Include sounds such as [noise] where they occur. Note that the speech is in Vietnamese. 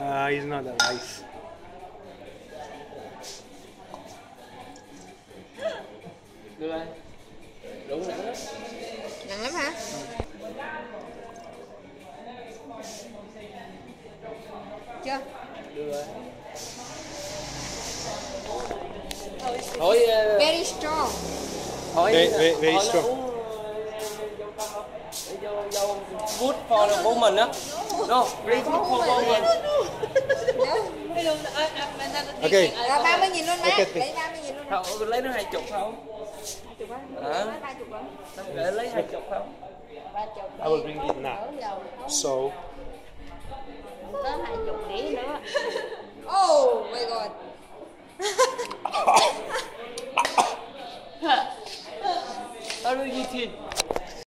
uh, [laughs] he's not that nice. Đưa đây. Đúng rồi đó. nặng lắm hả chưa Đưa đây. Thôi very strong thôi Very- very- very thôi là strong. Dâu dâu good for the woman á. No, drink for woman. Okay. rồi ba mươi nghìn luôn má Ok, lấy ba mươi nghìn luôn Không, lấy nó hai chục không? Sao để lấy hai chục không? I will bring it now. So, có hai chục đĩa nữa [laughs] oh my god Tao đưa gì thì